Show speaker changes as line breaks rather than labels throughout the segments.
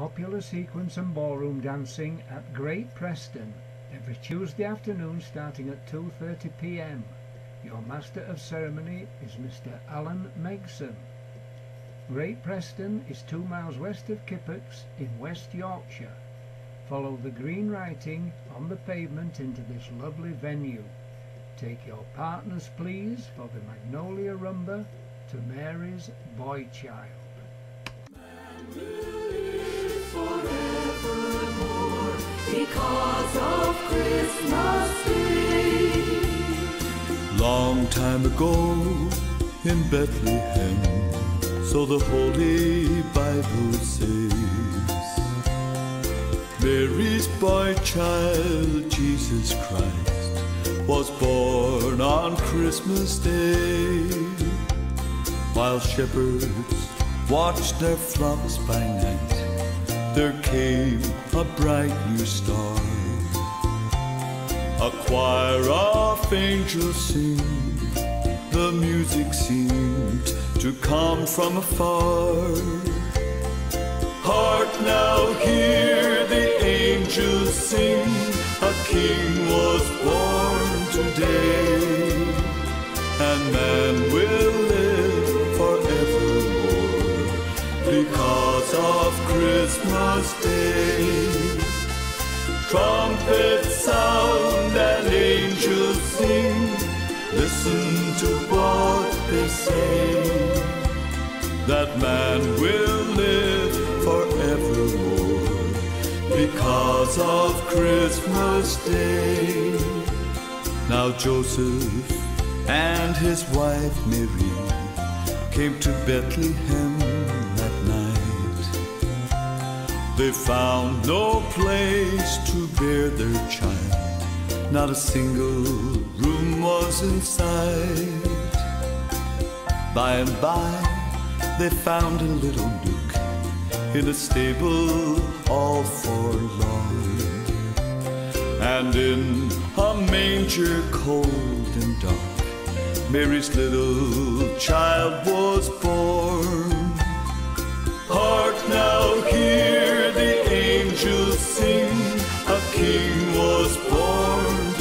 popular sequence and ballroom dancing at Great Preston every Tuesday afternoon starting at 2.30pm. Your Master of Ceremony is Mr. Alan Megson. Great Preston is two miles west of Kippax in West Yorkshire. Follow the green writing on the pavement into this lovely venue. Take your partners please for the Magnolia Rumba to Mary's Boy Child.
Long time ago in Bethlehem, so the Holy Bible says, Mary's boy child, Jesus Christ, was born on Christmas Day. While shepherds watched their flocks by night, there came a bright new star. A choir of angels sing, the music seemed to come from afar. Hark now, hear the angels sing, a king was born today, of Christmas Day. Trumpets sound and angels sing. Listen to what they say. That man will live forevermore because of Christmas Day. Now Joseph and his wife Mary came to Bethlehem. They found no place to bear their child, not a single room was in sight. By and by, they found a little nook in a stable all forlorn. And in a manger cold and dark, Mary's little child was born.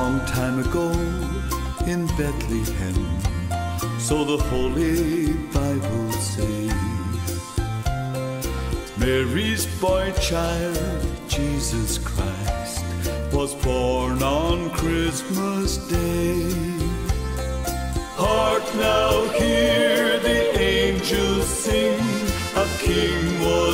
Long time ago in Bethlehem, so the Holy Bible says. Mary's boy child, Jesus Christ, was born on Christmas Day. Hark now, hear the angels sing, a king was